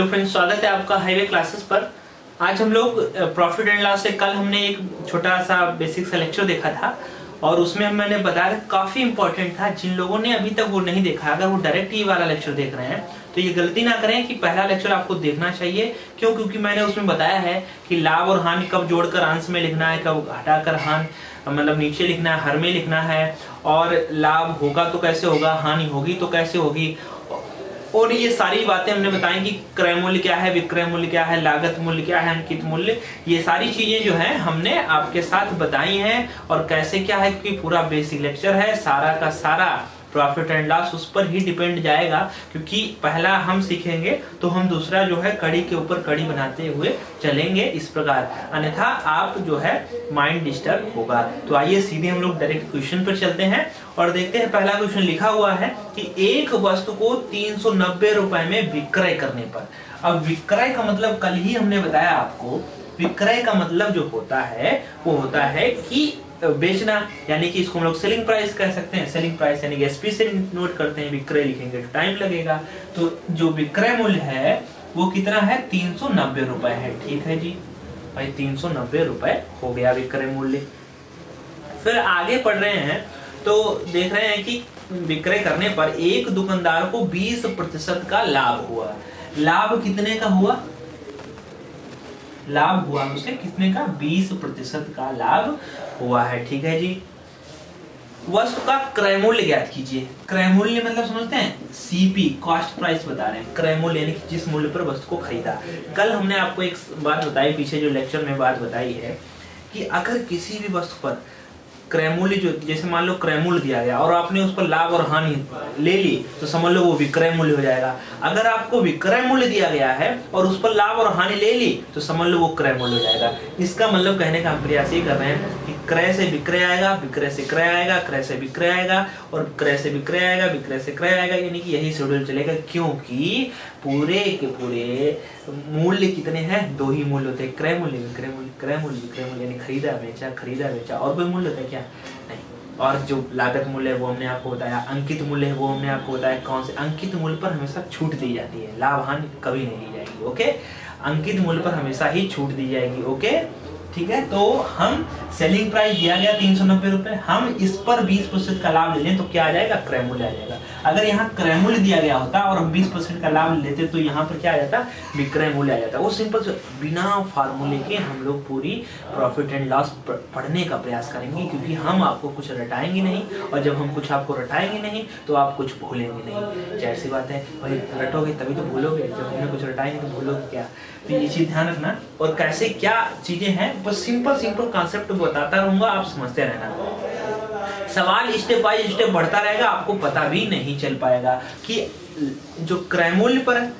Hello friends स्वागत है आपका हाईवे क्लासेस पर। आज हम लोग प्रॉफिट एंड लॉस से कल हमने एक छोटा सा बेसिक सा लेक्चर देखा था और उसमें मैंने बताया काफ़ी इंपॉर्टेंट था, जिन लोगों ने अभी तक वो नहीं देखा। अगर वो डायरेक्ट ये वाला लेक्चर देख रहे हैं तो ये गलती ना करें कि पहला लेक्चर आपको देखना चाहिए। क्यों? क्योंकि मैंने उसमें बताया है कि लाभ और हानि कब जोड़कर अंश में लिखना है, कब हटाकर हान मतलब नीचे लिखना है, हर में लिखना है। और लाभ होगा तो कैसे होगा, हानि होगी तो कैसे होगी? और ये सारी बातें हमने बताई कि क्रय मूल्य क्या है, विक्रय मूल्य क्या है, लागत मूल्य क्या है, अंकित मूल्य, ये सारी चीज़ें जो है हमने आपके साथ बताई हैं और कैसे क्या है, क्योंकि पूरा बेसिक लेक्चर है, सारा का सारा प्रॉफिट एंड लॉस उस पर ही डिपेंड जाएगा, क्योंकि पहला हम सीखेंगे तो हम दूसरा जो है कड़ी के ऊपर कड़ी बनाते हुए चलेंगे इस प्रकार। अन्यथा आप जो है माइंड डिस्टर्ब होगा। तो आइए सीधे हम लोग डायरेक्ट क्वेश्चन पर चलते हैं और देखते हैं, पहला क्वेश्चन लिखा हुआ है कि एक वस्तु को तीन सौ नब्बे रुपए में विक्रय करने पर। अब विक्रय का मतलब कल ही हमने बताया आपको, विक्रय का मतलब जो होता है, वो होता है कि बेचना, यानी कि इसको हम लोग सेलिंग प्राइस कह सकते हैं। सेलिंग प्राइस यानी कि एसपी से नोट करते हैं, विक्रय लिखेंगे तो टाइम लगेगा। तो जो विक्रय मूल्य है, वो कितना है? तीन सौ नब्बे रुपए है। ठीक है जी। भाई, तीन सौ नब्बे रुपए हो गया विक्रय मूल्य। फिर आगे पढ़ रहे हैं तो देख रहे हैं कि विक्रय करने पर एक दुकानदार को 20 प्रतिशत का लाभ हुआ। लाभ कितने का हुआ? लाभ हुआ उसे कितने का? 20 प्रतिशत का लाभ हुआ है, ठीक है जी। वस्तु का क्रय मूल्य ज्ञात कीजिए। क्रय मूल्य मतलब समझते हैं? सीपी कॉस्ट प्राइस बता रहे हैं। क्रय मूल्य यानी जिस मूल्य पर वस्तु को खरीदा। कल हमने आपको एक बात बताई, पीछे जो लेक्चर में बात बताई है, कि अगर किसी भी वस्तु पर क्रय मूल्य जो, जैसे मान लो क्रैमूल दिया गया और आपने उस पर लाभ और हानि ले ली तो समझ लो वो विक्रय मूल्य हो जाएगा। अगर आपको विक्रय मूल्य दिया गया है और उस पर लाभ और हानि ले ली तो समझ लो वो क्रय मूल्य हो जाएगा। इसका मतलब कहने का हम प्रयास ये कर रहे हैं कि क्रय से विक्रय आएगा, विक्रय से क्रय आएगा, क्रय से विक्रय आएगा और क्रय से विक्रय आएगा, विक्रय से क्रय आएगा, यानी कि यही शेड्यूल चलेगा क्योंकि पूरे के पूरे मूल्य कितने हैं? दो ही मूल्य होते हैं, क्रय मूल्य, विक्रय मूल्य, क्रय मूल्य, विक्रय मूल्य, यानी खरीदा, बेचा खरीदा, बेचा, और कोई मूल्य होता है क्या? नहीं। और जो लागत मूल्य है वो हमने आपको बताया, अंकित मूल्य है वो हमने आपको बताया, कौन से? अंकित मूल्य पर हमेशा छूट दी जाती है लाभ हानि कभी नहीं दी जाएगी, ओके? अंकित मूल्य पर हमेशा ही छूट दी जाएगी, ओके? ठीक है? तो हम सेलिंग प्राइस दिया गया तीन सौ नब्बे रुपए। हम इस पर बीस प्रतिशत का लाभ ले लें तो क्या आ जाएगा? क्रय मूल्य आ जाएगा। अगर यहाँ क्रय मूल्य दिया गया होता और हम बीस परसेंट का लाभ लेते तो यहाँ पर क्या आ जाता? विक्रय मूल्य आ जाता। वो सिंपल बिना फार्मूले के हम लोग पूरी प्रॉफिट एंड लॉस पढ़ने का प्रयास करेंगे क्योंकि हम आपको कुछ रटाएँगे नहीं और जब हम कुछ आपको रटाएँगे नहीं तो आप कुछ भूलेंगे नहीं। ज़ाहिर सी बात है, भाई रटोगे तभी तो भूलोगे, जब हमें कुछ रटाएँगे तो भूलोगे क्या? तो ये चीज़ ध्यान रखना। और कैसे क्या चीज़ें हैं बस सिंपल सिंपल कॉन्सेप्ट बताता रहूँगा, आप समझते रहना। सवाल स्टेप बाय स्टेप बढ़ता रहेगा, आपको पता भी नहीं चल पाएगा कि जो क्रय मूल्य पर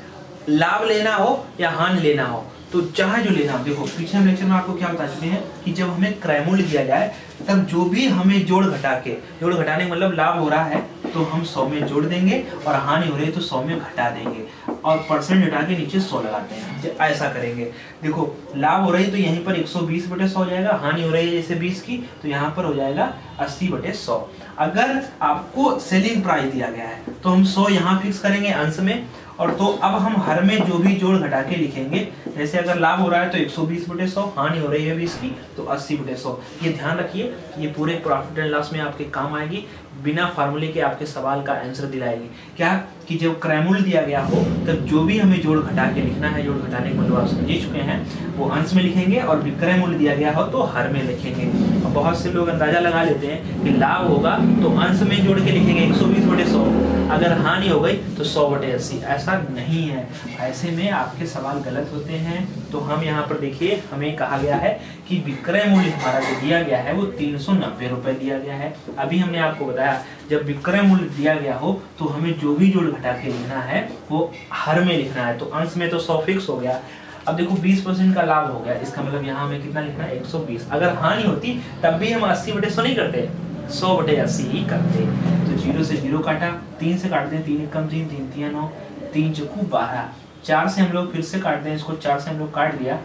लाभ लेना हो या हान लेना हो तो चाहे जो लेना हो, देखो, पिछले लेक्चर में आपको क्या बता चुके हैं कि जब हमें क्रय मूल्य दिया जाए, तब जो भी हमें जोड़ घटा के, जोड़ घटाने मतलब लाभ हो रहा है तो हम सौ में जोड़ देंगे और हानि हो रही है तो सौ में घटा देंगे। और परसेंट हटा के नीचे सौ लगाते हैं। ऐसा करेंगे। देखो, लाभ हो रही है तो यहीं पर 120 बटे सौ जाएगा, हानि हो रही है जैसे 20 की तो यहाँ पर हो जाएगा 80 बटे सौ। अगर आपको सेलिंग प्राइस दिया गया है तो हम सौ यहाँ फिक्स करेंगे अंश में और तो अब हम हर में जो भी जोड़ घटा के लिखेंगे, जैसे अगर लाभ हो रहा है तो 120 बटे सौ, हानि हो रही है बीस की तो 80 बटे सौ। ये ध्यान रखिए, ये पूरे प्रॉफिट एंड लॉस में आपके काम आएगी, बिना फार्मूले के आपके सवाल का आंसर दिलाएगी। क्या कि जब क्रैमूल दिया गया हो, तब जो भी हमें जोड़ घटा के लिखना है, जोड़ घटाने को मतलब आप समझ चुके हैं, वो अंश में लिखेंगे और विक्रय मूल्य दिया गया हो तो हर में लिखेंगे। और बहुत से लोग अंदाज़ा लगा लेते हैं कि लाभ होगा तो अंश में जोड़ के लिखेंगे एक सौ बीस बटे सौ। अगर हानि हो गई तो सौ बटे अस्सी। ऐसा नहीं है। ऐसे में आपके सवाल गलत होते हैं। तो हम यहाँ पर देखिए, हमें कहा गया है कि विक्रय मूल्य हमारा जो दिया गया है, वो तीन सौ नब्बे रुपए दिया गया है। अभी हमने आपको बताया, जब विक्रय मूल्य दिया गया हो तो हमें जो भी जोड़ घटा के लिखना है, वो हर में लिखना है। तो अंश में तो सौ फिक्स हो गया। अब देखो 20 परसेंट का लाभ हो गया। इसका मतलब यहाँ हमें कितना लिखना है? 120 अगर हानि होती, तब भी हम 80 बटे सौ नहीं करते। 100 बटे अस्सी ही करते तो ज़ीरो से ज़ीरो काटा, तीन से काटते हैं, तीन कम तीन तीन तीन, नौ, तीन चौकू बारह। चार से हम लोग फिर से काटते हैं, इसको चार से हम लोग काट दिया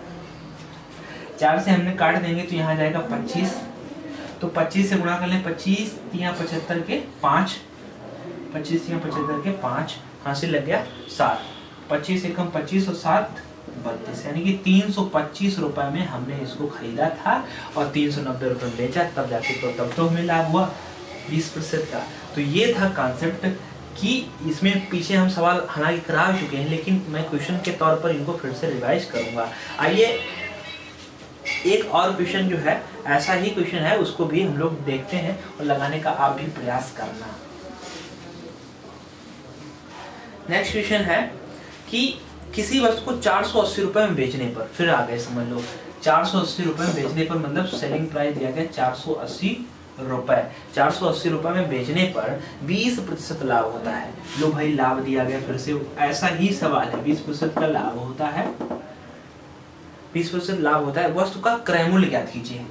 चार से हमने काट देंगे तो यहाँ जाएगा पच्चीस। तो पच्चीस से गुणा कर लें, पच्चीस या पचहत्तर के पाँच। पच्चीस या पचहत्तर के पाँच। हाँ से लग गया? सात। पच्चीस एकम पच्चीस और सात बत्तीस, यानी कि तीन सौ पच्चीस रुपए में हमने इसको खरीदा था और तीन सौ नब्बे रुपए में बेचा, तब जाके तो तब तो हमें लाभ हुआ, बीस प्रतिशत का। तो ये था कॉन्सेप्ट कि इसमें पीछे हम सवाल हालाँकि करा चुके हैं, लेकिन मैं क्वेश्चन के तौर पर इनको फिर से रिवाइज करूँगा। आइए, एक और क्वेश्चन जो है, ऐसा ही क्वेश्चन है, उसको भी हम लोग देखते हैं और लगाने का आप भी प्रयास करना। नेक्स्ट क्वेश्चन है कि किसी वस्तु को चार सौ अस्सी रुपए में बेचने पर। फिर आ गए, समझ लो। चार सौ अस्सी रुपए में बेचने पर मतलब सेलिंग प्राइस दिया गया चार सौ अस्सी रुपए। चार सौ अस्सी रुपए में बेचने पर बीस प्रतिशत लाभ होता है। लो भाई, लाभ दिया गया, फिर से ऐसा ही सवाल है। बीस प्रतिशत का लाभ होता है, बीस प्रतिशत लाभ होता है। वस्तु का क्रय मूल्य ज्ञात कीजिए।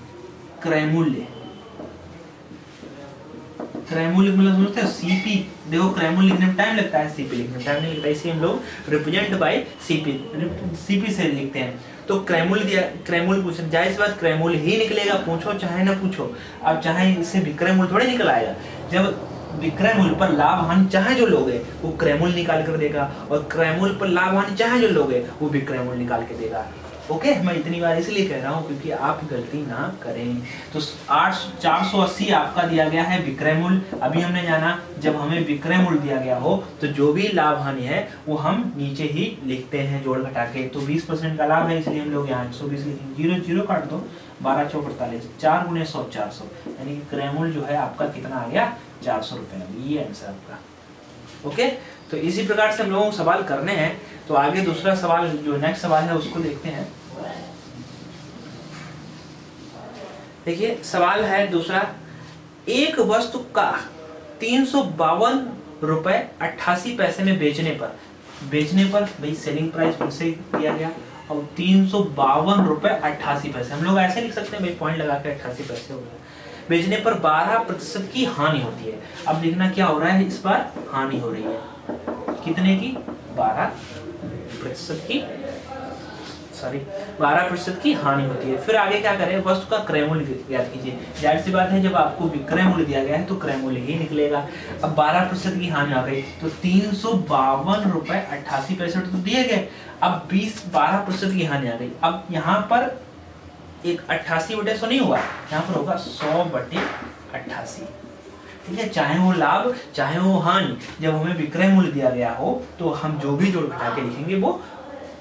क्रय मूल्य मूल्य मतलब समझते हैं सीपी देखो क्रय मूल्य लिखने में टाइम लगता है सीपी लिखने में टाइम नहीं लगता इसलिए हम लोग रिप्रेजेंट बाय सीपी सीपी से लिखते हैं तो क्रैमूल दिया क्रैमूल पूछ ज़ाहिर सी बात क्रैमूल ही निकलेगा? पूछो, चाहे ना पूछो. अब चाहे इससे विक्रय मूल्य थोड़े निकल आएगा जब विक्रय मूल्य पर लाभ हानि चाहे जो लोगे वो क्रैमूल निकाल कर देगा। और क्रैमूल पर लाभ हानि चाहे जो लोगे वो विक्रय मूल्य निकाल के देगा। ओके मैं इतनी बार इसलिए कह रहा हूँ क्योंकि आप गलती ना करें। तो आठ चार सौ अस्सी आपका दिया गया है विक्रय मूल्य। अभी हमने जाना, जब हमें विक्रय मूल्य दिया गया हो तो जो भी लाभ हानि है, वो हम नीचे ही लिखते हैं जोड़ घटा के। तो बीस परसेंट का लाभ है, इसलिए हम लोग यहाँ एक सौ बीस लिखेंगे। ज़ीरो ज़ीरो काट दो, बारह चौक अड़तालीस, चार गुने सौ चार सौ। यानी कि क्रय मूल्य जो है, आपका कितना आ गया? चार सौ रुपये ये आंसर आपका। ओके तो इसी प्रकार से हम लोगों को सवाल करने हैं। तो आगे दूसरा सवाल, जो नेक्स्ट सवाल है, उसको देखते हैं। देखिए, सवाल है दूसरा, एक वस्तु का तीन सौ बावन रुपए अट्ठासी पैसे में बेचने पर बेचने पर, भाई सेलिंग प्राइस फिर से दिया गया, और तीन सौ बावन रुपए अट्ठासी पैसे। हम लोग ऐसे लिख सकते हैं, भाई पॉइंट लगा के अट्ठासी पैसे हो गए। बेचने पर 12 प्रतिशत की हानि होती है। अब देखना क्या हो रहा है, इस बार हानि हो रही है। कितने की? 12 प्रतिशत की सॉरी 12 प्रतिशत की हानि होती है। फिर आगे क्या करें? वस्तु का क्रय मूल्य याद कीजिए। ज़ाहिर सी बात है, जब आपको विक्रय मूल्य दिया गया है तो क्रय मूल्य ही निकलेगा। अब 12 प्रतिशत की हानि आ गई तो तीन सौ बावन रुपए अट्ठासी पैसे तो दिए गए। अब 20 12 प्रतिशत की हानि आ गई। अब यहाँ पर एक अट्ठासी बटे सौ नहीं हुआ, यहाँ पर होगा सौ बटे अट्ठासी। ठीक है? चाहे वो लाभ, चाहे वो हानि, जब हमें विक्रय मूल्य दिया गया हो तो हम जो भी जोड़ घटा के लिखेंगे, वो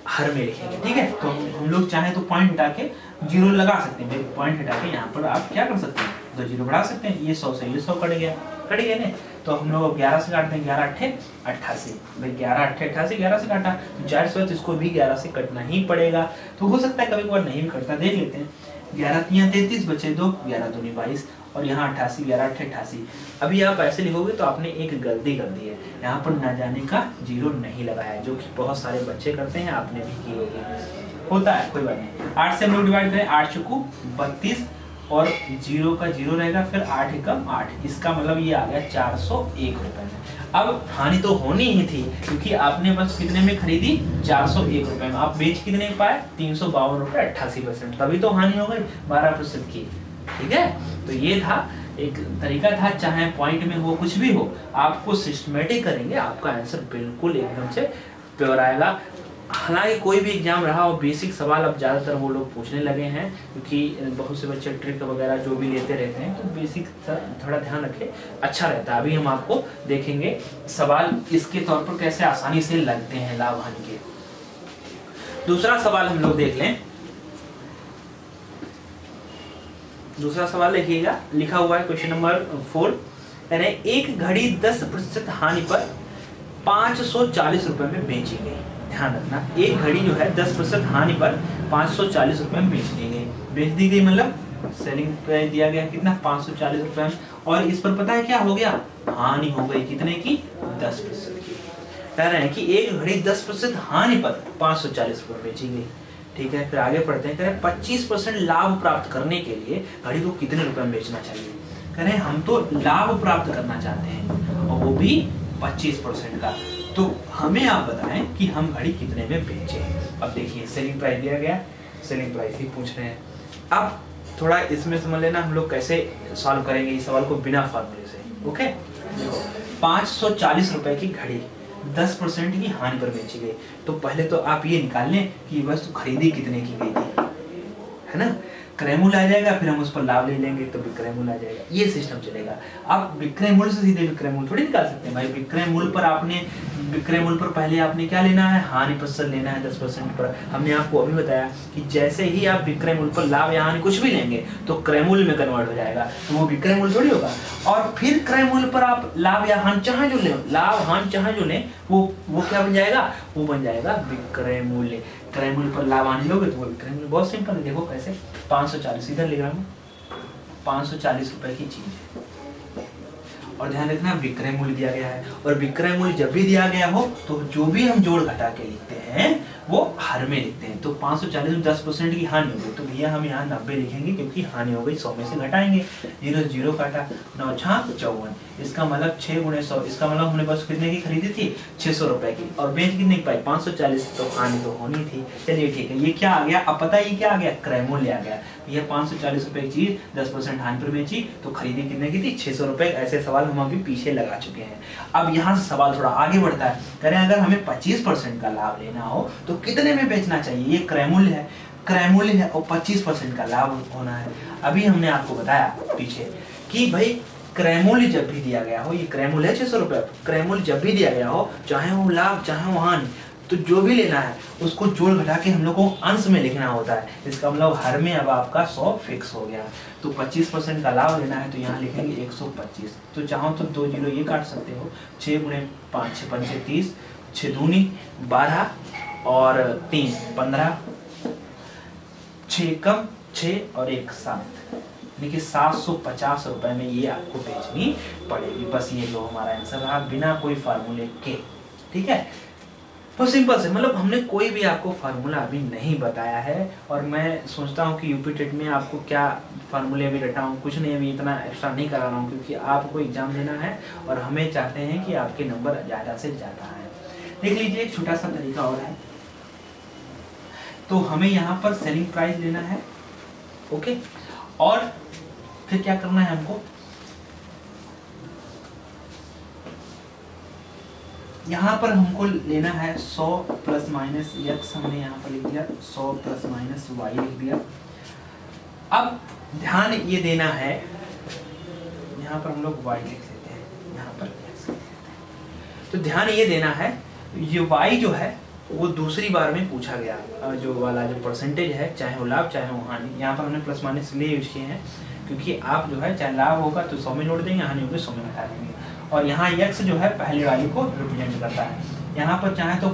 हर में लिखेंगे, ठीक है? तो हम लोग चाहे तो पॉइंट हटा के ज़ीरो लगा सकते हैं। पॉइंट हटा के यहाँ पर आप क्या कर सकते हैं? दो ज़ीरो बढ़ा सकते हैं। ये सौ से ये सौ कट गया। कट गया ना? तो हम लोग ग्यारह से काटते हैं ग्यारह अट्ठे अट्ठासी। भाई, ग्यारह अट्ठे अट्ठासी, ग्यारह से काटा। तो चार सौ इसको भी ग्यारह से कटना ही पड़ेगा। तो हो सकता है कभी कभार नहीं भी कटता। देख लेते हैं। ग्यारह तीन तैतीस बचे दो। ग्यारह दूनी बाईस। और यहाँ अट्ठासी, ग्यारह अट्ठे अट्ठासी। अभी आप ऐसे लिखोगे तो आपने एक गलती कर दी है। यहाँ पर न जाने का ज़ीरो नहीं लगाया, जो कि बहुत सारे बच्चे करते हैं, आपने भी की होगी। होता है, कोई बात नहीं। आठ से हम लोग डिवाइड करें, आठ चुकू, बत्तीस, और ज़ीरो का ज़ीरो रहेगा, फिर आठ एकम आठ। इसका मतलब ये आ गया चार सौ एक रुपए। में अब हानि तो होनी ही थी, क्योंकि आपने बस कितने में खरीदी? चार सौ एक रुपए में। आप बेच कितने पाए? तीन सौ बावन रुपए अट्ठासी परसेंट। तभी तो हानि हो गई, बारह प्रतिशत की। ठीक है? तो ये था, एक तरीका था, चाहे पॉइंट में हो, कुछ भी हो, आपको सिस्टमेटिक करेंगे, आपका आंसर बिल्कुल एकदम से प्योर आएगा। हालाँकि कोई भी एग्ज़ाम रहा हो बेसिक सवाल अब ज़्यादातर वो लोग पूछने लगे हैं, क्योंकि बहुत से बच्चे ट्रिक वगैरह जो भी लेते रहते हैं तो बेसिक थोड़ा ध्यान रखें अच्छा रहता है। अभी हम आपको देखेंगे, सवाल इसके तौर पर कैसे आसानी से लगते हैं लाभ हानि के। दूसरा सवाल हम लोग देख लें दूसरा सवाल देखिएगा, लिखा हुआ है क्वेश्चन नंबर फोर यानी एक घड़ी दस प्रतिशत हानि पर पाँच सौ चालीस रुपए में बेची गई। ध्यान रखना, एक घड़ी जो है दस प्रतिशत हानि पर पाँच सौ चालीस रुपए में बेच दी गई। बेच दी गई मतलब सेलिंग प्राइस दिया गया कितना? पाँच सौ चालीस रुपए। में और इस पर पता है क्या हो गया? हानि हो गई। कितने की? दस प्रतिशत की। कह रहे हैं कि एक घड़ी दस प्रतिशत हानि पर पाँच सौ चालीस रुपए बेची गई। ठीक है? फिर आगे पढ़ते हैं, कह रहे पच्चीस परसेंट लाभ प्राप्त करने के लिए घड़ी को कितने रुपए में बेचना चाहिए? कह रहे हम तो लाभ प्राप्त करना चाहते हैं, और वो भी पच्चीस परसेंट का। तो हमें आप बताएँ कि हम घड़ी कितने में बेचे। अब देखिए सेलिंग प्राइस दिया गया सेलिंग प्राइस ही पूछ रहे हैं। अब थोड़ा इसमें समझ लेना, हम लोग कैसे सॉल्व करेंगे इस सवाल को बिना फॉर्मूले से ओके पाँच सौ चालीस रुपए की घड़ी। दस परसेंट की हानि पर बेची गई। तो पहले तो आप ये निकाल लें कि वस्तु खरीदी कितने की गई थी, है ना? क्रय आ जाएगा, फिर हम उस पर लाभ ले लेंगे तो विक्रय मूल्य आ जाएगा। ये सिस्टम चलेगा। आप विक्रय मूल्य से सीधे विक्रय मूल्य थोड़ी निकाल सकते हैं भाई। विक्रय मूल्य पर आपने विक्रय मूल्य पर पहले आपने क्या लेना है? हानि प्रतिशत लेना है दस परसेंट पर। हमने आपको अभी बताया कि जैसे ही आप विक्रय मूल्य पर लाभ या हानि कुछ भी लेंगे तो क्रय मूल्य में कन्वर्ट हो जाएगा। तो वो विक्रय मूल्य थोड़ी होगा। और फिर क्रय मूल्य पर आप लाभ या हानि चाहे जो ले, लाभ, हानि चाहे जो ले, वो वो क्या बन जाएगा? वो बन जाएगा विक्रय मूल्य क्रय मूल्य पर लाभ आने लोगे तो वो विक्रय मूल्य बहुत सिंपल है। देखो कैसे पाँच सौ चालीस, इधर रहा हूँ। पाँच सौ चालीस रुपए की चीज़ है। और ध्यान रखना विक्रय मूल्य दिया गया है। और विक्रय मूल्य जब भी दिया गया हो तो जो भी हम जोड़ घटा के लिखते हैं वो हर में लिखते हैं। तो 540 में 10 परसेंट की हानि होगी तो भैया हम यहाँ नब्बे लिखेंगे क्योंकि हानि हो गई, सौ में से घटाएँगे। ज़ीरो ज़ीरो काटा, नौ छा चौवन। इसका मतलब छह गुणे सौ, इसका मतलब हमने बस कितने की खरीदी थी? छह सौ रुपए की। और बेच कितने की पाई? पाँच सौ चालीस तो हानि तो होनी थी। चलिए ठीक है, ये क्या आ गया? अब पता ये क्या आ गया? क्रय मूल्य आ गया। ये पाँच सौ चालीस रुपए की चीज़, दस परसेंट हानि पर बेची तो खरीदी कितने की थी? छह सौ रुपए। ऐसे सवाल हम अभी पीछे लगा चुके हैं। अब यहाँ से सवाल थोड़ा आगे बढ़ता है। करें अगर हमें पच्चीस परसेंट का लाभ लेना हो तो कितने में बेचना चाहिए? ये क्रय मूल्य है। क्रय मूल्य है और पच्चीस परसेंट का लाभ होना है। अभी हमने आपको बताया पीछे कि भाई क्रैमूल्य जब भी दिया गया हो, ये क्रैमूल्य है छह सौ रुपए क्रैमूल्य जब भी दिया गया हो, चाहे वो लाभ, चाहे वो हानि तो जो भी लेना है, उसको जोड़ घटा के हम लोग को अंश में लिखना होता है। इसका मतलब हर में अब आपका सौ फिक्स हो गया। तो 25 परसेंट का लाभ लेना है तो यहाँ लिखेंगे 125 तो चाहो तो दो ज़ीरो ये काट सकते हो। छः गुणे पाँच छः पंचे तीस छः दूनी बारह और तीन, पंद्रह। छः कम छः और एक सात। देखिए, सात सौ पचास रुपए में ये आपको बेचनी पड़ेगी। बस ये जो हमारा आंसर रहा, बिना कोई फार्मूले के। ठीक है? तो सिंपल से मतलब हमने कोई भी आपको फार्मूला अभी नहीं बताया है और मैं सोचता हूँ कि यूपी टेट में आपको क्या फार्मूले अभी रटा हूँ, कुछ नहीं, अभी इतना एक्स्ट्रा नहीं करा रहा हूँ क्योंकि आपको एग्ज़ाम देना है और हमें चाहते हैं कि आपके नंबर ज़्यादा से ज़्यादा आए। देख लीजिए, एक छोटा सा तरीका और है। तो हमें यहाँ पर सेलिंग प्राइस लेना है ओके और फिर क्या करना है हमको? यहाँ पर हमको लेना है 100 प्लस माइनस यक्स हमने यहाँ पर लिख दिया 100 प्लस माइनस वाई लिख दिया। अब ध्यान ये देना है, यहाँ पर हम लोग वाई लिख देते हैं, यहाँ पर तो ध्यान ये देना है, ये वाई जो है वो दूसरी बार में पूछा गया जो वाला जो परसेंटेज है, चाहे वो लाभ, चाहे वो हानि, यहाँ पर हमने प्लस माइनस लिए यूज़ किए हैं क्योंकि आप जो है, चाहे लाभ होगा तो सौ में जोड़ देंगे, हानि होगी सौ में घटा देंगे। और यहाँ यक्स जो है, पहले वाली को रिप्रेजेंट करता है। यहाँ पर चाहे तो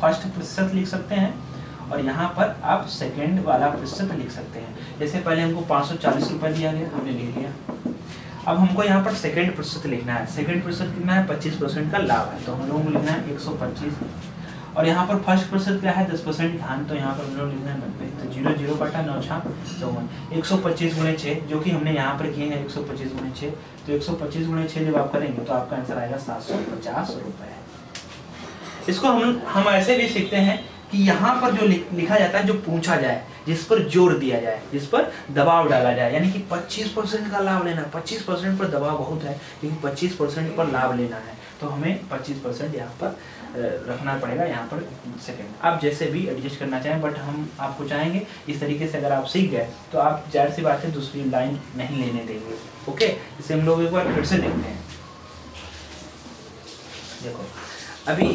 फ़र्स्ट प्रतिशत लिख सकते हैं और यहाँ पर आप सेकेंड वाला प्रतिशत लिख सकते हैं। जैसे पहले हमको पाँच सौ दिया गया, हमने लिख लिया। अब हमको यहाँ पर सेकेंड प्रतिशत लिखना है। सेकेंड प्रतिशत कितना है? पच्चीस परसेंट का लाभ है। तो हम लोगों को लिखना है एक सौ पच्चीस। और यहाँ पर फ़र्स्ट प्रतिशत क्या है? दस परसेंट ध्यान तो यहाँ पर हम लिखना है नब्बे। तो ज़ीरो ज़ीरो काटा नौ छः, चौवन। एक सौ पच्चीस गुणे छः जो कि हमने यहाँ पर किए हैं, एक सौ पच्चीस गुणे छः तो एक सौ पच्चीस गुणे छः जब आप करेंगे तो आपका आंसर आएगा सात सौ पचास रुपये इसको हम हम ऐसे भी सीखते हैं कि यहाँ पर जो लिखा जाता है, जो पूछा जाए, जिस पर ज़ोर दिया जाए, जिस पर दबाव डाला जाए, यानी कि 25 परसेंट का लाभ लेना 25 परसेंट पर दबाव बहुत है क्योंकि 25 परसेंट पर लाभ लेना है। तो हमें 25 परसेंट यहाँ पर रखना पड़ेगा यहाँ पर सेकेंड आप जैसे भी एडजस्ट करना चाहें बट हम आपको चाहेंगे इस तरीके से अगर आप सीख गए तो आप ज़ाहिर सी बात है दूसरी लाइन नहीं लेने देंगे। ओके इसे हम लोग एक बार फिर से देखते हैं। देखो, अभी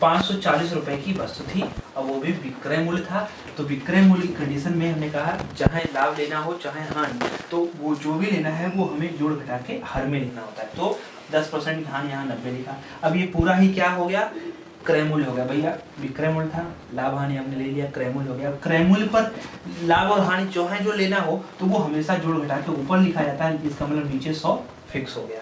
पाँच सौ चालीस की वस्तु थी, और वो भी विक्रय मूल्य था। तो विक्रय मूल्य कंडीशन में हमने कहा, चाहे लाभ लेना हो, चाहे हानि तो वो जो भी लेना है, वो हमें जोड़ घटा के हर में लेना होता है। तो दस परसेंट धान यहाँ नब्बे लिखा। अब ये पूरा ही क्या हो गया? क्रयमूल्य हो गया भैया। विक्रय था, लाभ हानि हमने ले लिया क्रयमूल्य हो गया। क्रयमूल्य पर लाभ और हानि जो है जो लेना हो तो वो हमेशा जोड़ घटा के ऊपर लिखा जाता है इसका मतलब नीचे सौ फिक्स हो गया।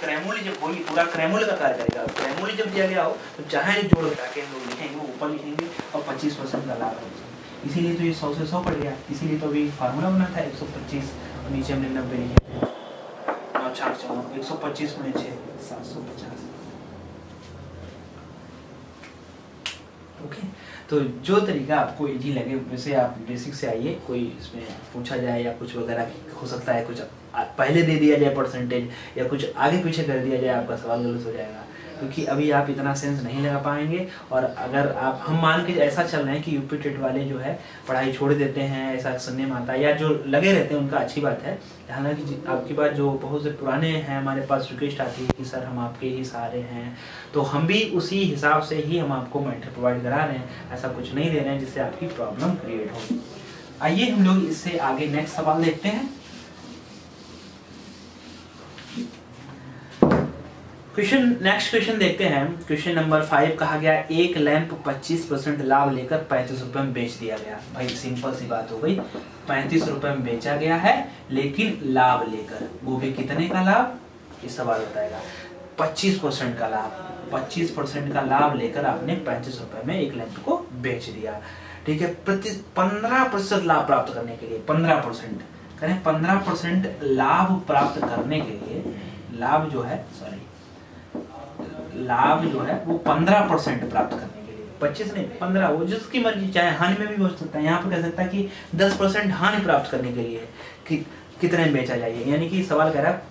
क्रयमूल्य जब होगी पूरा क्रयमूल्य का कार्य करेगा क्रयमूल्य जब दिया गया हो तो चाहे जोड़ घटा के लोग लिखेंगे, वो ऊपर लिखेंगे और पच्चीस परसेंट का लाभ इसीलिए तो ये सौ से सौ पड़ गया। इसीलिए तो अभी फार्मूला बना था एक सौ पच्चीस नीचे हमने नब्बे लिखे एक सौ पच्चीस में छः, सात सौ पचास। ओके? तो जो तरीका आपको इजी लगे, वैसे आप बेसिक से आइए, कोई इसमें पूछा जाए या कुछ वगैरह हो सकता है कुछ पहले दे दिया जाए परसेंटेज या कुछ आगे पीछे कर दिया जाए, आपका सवाल गलत हो जाएगा। क्योंकि अभी आप इतना सेंस नहीं लगा पाएँगे। और अगर आप, हम मान के ऐसा चल रहे हैं कि यूपी टेट वाले जो है, पढ़ाई छोड़ देते हैं, ऐसा सुनने में आता है, या जो लगे रहते हैं, उनका अच्छी बात है। हालाँकि आपकी बात जो बहुत से पुराने हैं, हमारे पास रिक्वेस्ट आती है कि, सर, हम आपके ही सहारे हैं। तो हम भी उसी हिसाब से ही हम आपको मेंटर प्रोवाइड करा रहे हैं। ऐसा कुछ नहीं दे रहे हैं जिससे आपकी प्रॉब्लम क्रिएट हो। आइए हम लोग इससे आगे नेक्स्ट सवाल देखते हैं। क्वेश्चन नेक्स्ट क्वेश्चन देखते हैं। क्वेश्चन नंबर फाइव कहा गया, एक लैंप 25 परसेंट लाभ लेकर पैंतीस रुपए में बेच दिया गया। भाई सिंपल सी बात हो गई। पैंतीस रुपए में बेचा गया है, लेकिन लाभ लेकर। वो भी कितने का लाभ? ये सवाल बताएगा। 25 परसेंट का लाभ। 25 परसेंट का लाभ लेकर आपने पैंतीस रुपए में एक लैंप को बेच दिया। ठीक है, प्रति पंद्रह प्रतिशत लाभ प्राप्त करने के लिए, पंद्रह परसेंट। करें, पंद्रह परसेंट लाभ प्राप्त करने के लिए, लाभ जो है सॉरी लाभ जो है वो पंद्रह परसेंट प्राप्त करने के लिए। पच्चीस नहीं, पंद्रह, वो जिसकी मर्ज़ी, चाहे हानि में भी हो सकता है। यहाँ पे कह सकता है कि दस परसेंट हानि प्राप्त करने के लिए कि, कितने में बेचा जाइए यानी कि सवाल कह रहा है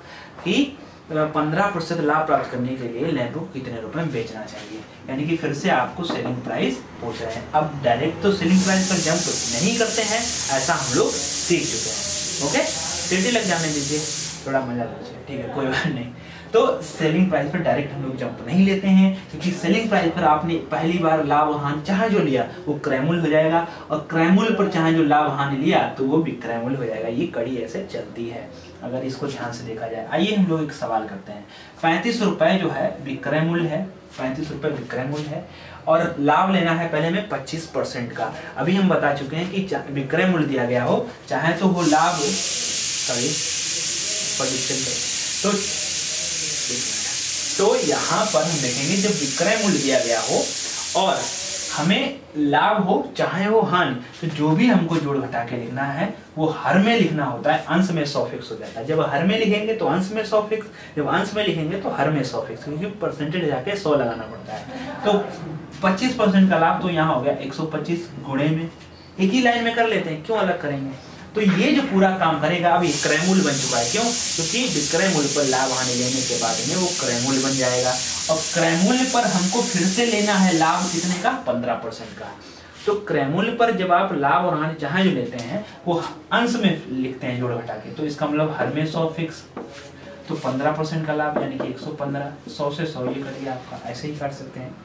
कि पंद्रह प्रतिशत लाभ प्राप्त करने के लिए लैंप को कितने रुपए में बेचना चाहिए? यानी कि फिर से आपको सेलिंग प्राइस पूछ रहे हैं। अब डायरेक्ट तो सेलिंग प्राइस पर जंप नहीं करते हैं, ऐसा हम लोग सीख चुके हैं। ओके सीटी लग जाने दीजिए। थोड़ा मज़ा लीजिए ठीक है, कोई बात नहीं। तो सेलिंग प्राइस पर डायरेक्ट हम लोग जंप नहीं लेते हैं, क्योंकि सेलिंग प्राइस पर आपने पहली बार लाभ हानि चाहे जो लिया, वो क्रैमुल हो जाएगा और क्रैमुल पर चाहे जो लाभ हानि लिया तो वो भी क्रैमुल हो जाएगा। ये कड़ी ऐसे चलती है, अगर इसको ध्यान से देखा जाए। आइए हम लोग एक सवाल करते हैं। पैंतीस रुपए जो है विक्रय मूल्य है, पैंतीस रुपए विक्रय मूल्य है, और लाभ लेना है पहले में पच्चीस परसेंट का। अभी हम बता चुके हैं कि विक्रय मूल्य दिया गया हो, चाहे तो वो लाभ सॉरी तो तो यहाँ पर हम देखेंगे जब विक्रय मूल्य दिया गया हो और हमें लाभ हो, चाहे हो हानि तो जो भी हमको जोड़ घटा के लिखना है, वो हर में लिखना होता है, अंश में सौ फिक्स हो जाता है। जब हर में लिखेंगे तो अंश में सौ फिक्स, जब अंश में लिखेंगे तो हर में सौ फिक्स, क्योंकि परसेंटेज जाके सौ लगाना पड़ता है। तो पच्चीस परसेंट का लाभ तो यहाँ हो गया एक सौ पच्चीस गुणे में। एक ही लाइन में कर लेते हैं, क्यों अलग करेंगे? तो ये जो पूरा काम करेगा, अब ये क्रयमूल बन चुका है। क्यों? क्योंकि विक्रय मूल्य पर लाभ हानि लेने के बाद में वो क्रयमूल बन जाएगा। और क्रयमूल्य पर हमको फिर से लेना है लाभ कितने का? पंद्रह का। तो क्रैमूल पर जब आप लाभ और हानि जहाँ जो लेते हैं, वो अंश में लिखते हैं जोड़ घटा के। तो इसका मतलब हर में सौ फिक्स तो पंद्रह परसेंट का लाभ, यानी कि एक सौ पंद्रह, सौ से सौ ये करिए आपका। ऐसे ही काट सकते हैं।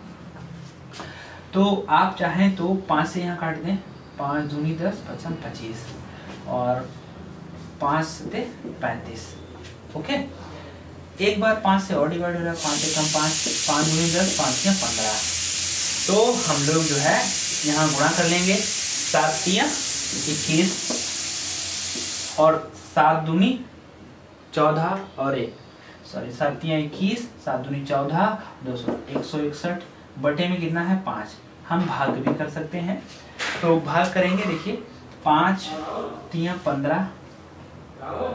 तो आप चाहें तो पाँच से यहाँ काट दें। पाँच दूनी दस, पचपन, पच्चीस। और पाँच से पैंतीस, ओके? एक बार पाँच से और डिवाइड हो रहा है, पाँच से कम पाँच पाँच दूनी दस, पाँच या पंद्रह। तो हम लोग जो है यहाँ गुणा कर लेंगे। सात तिया, इक्कीस, और सात दूनी चौदह और एक। सॉरी सात तिया इक्कीस, सात दूनी चौदह, दो सौ एक सौ इकसठ, बटे में कितना है? पाँच। हम भाग भी कर सकते हैं। तो भाग करेंगे, देखिए। पाँच तिया पंद्रह,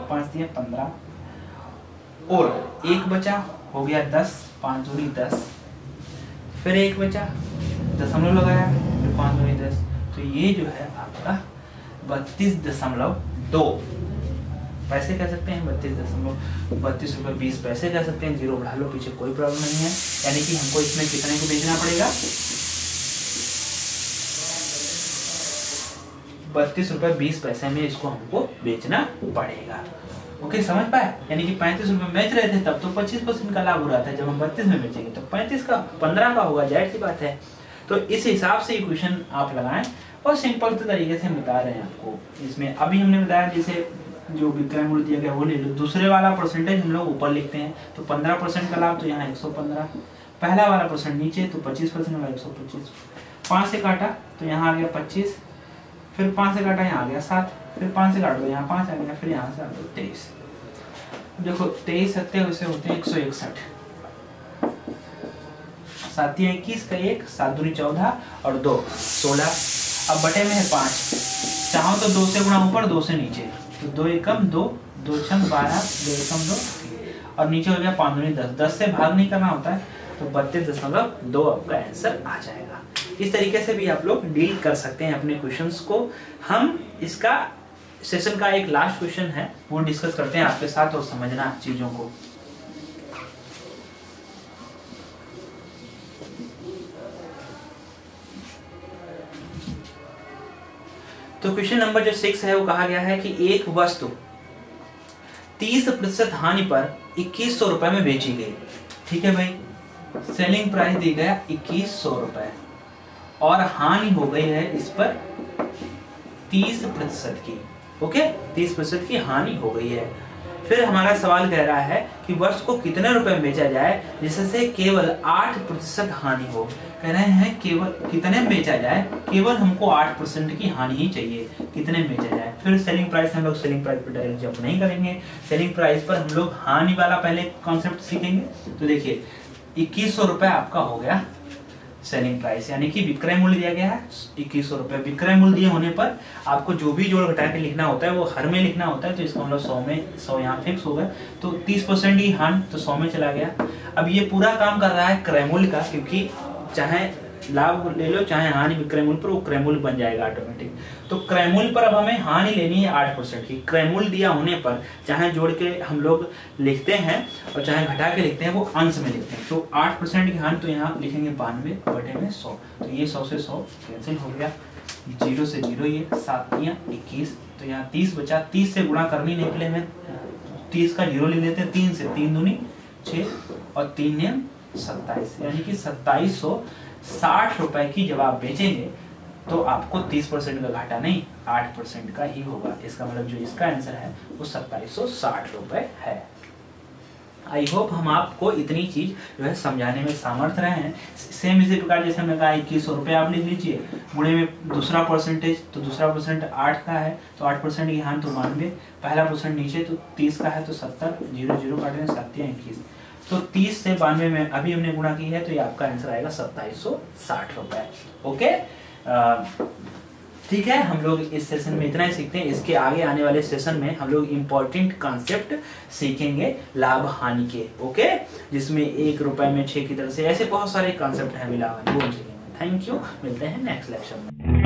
पाँच तिया पंद्रह, और एक बचा हो गया दस, पाँच दूरी दस, फिर एक बचा दशमलव लगाया, फिर पाँच दूरी दस। तो ये जो है आपका बत्तीस दशमलव दो। पैसे कह सकते हैं बत्तीस दशमलव, बत्तीस रुपये बीस पैसे कह सकते हैं, ज़ीरो बढ़ा लो, पीछे कोई प्रॉब्लम नहीं है। यानी कि हमको इसमें कितने को बेचना पड़ेगा? बत्तीस रुपए बीस पैसे में इसको हमको बेचना पड़ेगा। ओके समझ पाए? यानी कि पैंतीस रुपए बेच रहे थे, तब तो पच्चीस परसेंट का लाभ हो रहा था। जब हम बत्तीस में बेचेंगे तो पैंतीस का, पंद्रह का होगा, ज़ाहिर सी बात है। तो इस हिसाब से क्वेश्चन आप लगाएँ और सिंपल तरीके से बता रहे हैं आपको। इसमें अभी हमने बताया, जैसे जो विक्रय मूल्य दिया गया, वो ले लो। दूसरे वाला परसेंटेज हम लोग ऊपर लिखते हैं तो पंद्रह परसेंट का लाभ तो यहाँ एक सौ पंद्रह। पहला वाला परसेंट नीचे तो पच्चीस परसेंट वाला एक सौ पच्चीस। पाँच से काटा तो यहाँ आ गया पच्चीस। फिर पाँच से काटा यहाँ आ गया, सात, फिर पाँच से काट दो, यहाँ पाँच आ गया, फिर यहाँ से आ गया, तेईस। देखो, तेईस सत्य से होते हैं एक सौ इकसठ। सातिया इक्कीस का एक, सात दूरी चौदह और दो, सोलह। अब बटे में है पाँच। चाहो तो दो से गुणा ऊपर, दो से नीचे। तो दो एकम, दो दो छम, बारह, दो एकम, दो और नीचे हो गया पाँच दूनी दस। दस से भाग नहीं करना होता है तो बत्तीस दशमलव दो आपका आंसर आ जाएगा। इस तरीके से भी आप लोग डील कर सकते हैं अपने क्वेश्चन को। हम इसका सेशन का एक लास्ट क्वेश्चन है, वो डिस्कस करते हैं आपके साथ और समझना चीज़ों को। तो क्वेश्चन नंबर जो सिक्स है, वो कहा गया है कि एक वस्तु तीस प्रतिशत हानि पर इक्कीस सौ रुपए में बेची गई। ठीक है भाई? सेलिंग प्राइस दी गया इक्कीस सौ रुपए। और हानि हो गई है इस पर तीस प्रतिशत की ओके तीस प्रतिशत की हानि हो गई है। फिर हमारा सवाल कह रहा है कि वर्ष को कितने रुपए बेचा जाए जिससे केवल आठ प्रतिशत हानि हो? कह रहे हैं केवल, कितने बेचा जाए? केवल हमको आठ परसेंट की हानि ही चाहिए। कितने बेचा जाए? फिर सेलिंग प्राइस हम लोग सेलिंग प्राइस पर डायरेक्ट जंप नहीं करेंगे। सेलिंग प्राइस पर हम लोग हानि वाला पहले कॉन्सेप्ट सीखेंगे। तो देखिए, इक्कीस सौ रुपए आपका हो गया। सेलिंग प्राइस यानी कि विक्रय मूल्य दिया गया है, इक्कीस सौ रुपये। विक्रय मूल्य दिए होने पर आपको जो भी जोड़ घटा के लिखना होता है, वो हर में लिखना होता है तो इसका मतलब सौ में, सौ यहाँ फिक्स हो गया। तो तीस परसेंट ही हान तो सौ में चला गया। अब ये पूरा काम कर रहा है क्रय मूल्य का, क्योंकि चाहे लाभ ले लो, चाहे हानि विक्रय मूल्य पर वो क्रय मूल्य बन जाएगा ऑटोमेटिक तो क्रय मूल्य पर अब हमें हानि लेनी है आठ परसेंट की। क्रय मूल्य दिया होने पर चाहे जोड़ के हम लोग लिखते हैं और चाहे घटा के लिखते हैं, वो अंश में लिखते हैं। तो आठ परसेंट की हानि तो यहाँ लिखेंगे बानवे बटे में सौ। तो ये सौ से सौ कैंसिल हो गया। ज़ीरो से ज़ीरो ये सात इक्कीस। तो यहाँ तीस बचा, तीस से गुणा करनी नहीं पहले हमें तीस का ज़ीरो लिख देते हैं, तीन से। तीन दूनी छः और तीन नियम सत्ताईस। यानी कि सत्ताईस सौ साठ रुपए की जब आप बेचेंगे तो आपको तीस परसेंट का घाटा नहीं, आठ परसेंट का ही होगा। इसका मतलब जो इसका आंसर है, वो सत्ताईस सौ साठ रुपए है। आई होप हम आपको इतनी चीज़ जो है समझाने में सामर्थ रहे हैं। सेम इसी प्रकार जैसे हमने कहा, इक्कीस सौ रुपये आप लिख लीजिए, गुणे में दूसरा परसेंटेज तो दूसरा परसेंट आठ का है तो आठ परसेंट यहाँ तो बानवे पहला परसेंट नीचे तो तीस का है तो सत्तर, ज़ीरो ज़ीरो काट सत्या इक्कीस। तो तीस से बानवे में अभी हमने गुणा की है तो ये आपका आंसर आएगा सत्ताईस रुपए। ओके? ठीक है, हम लोग इस सेशन में इतना ही सीखते हैं। इसके आगे आने वाले सेशन में हम लोग इम्पोर्टेंट कॉन्सेप्ट सीखेंगे लाभ हानि के, ओके? जिसमें एक रुपए में छह की तरह से ऐसे बहुत सारे कॉन्सेप्ट हैं मिला थैंक यू मिलते हैं नेक्स्ट लेक्चर में।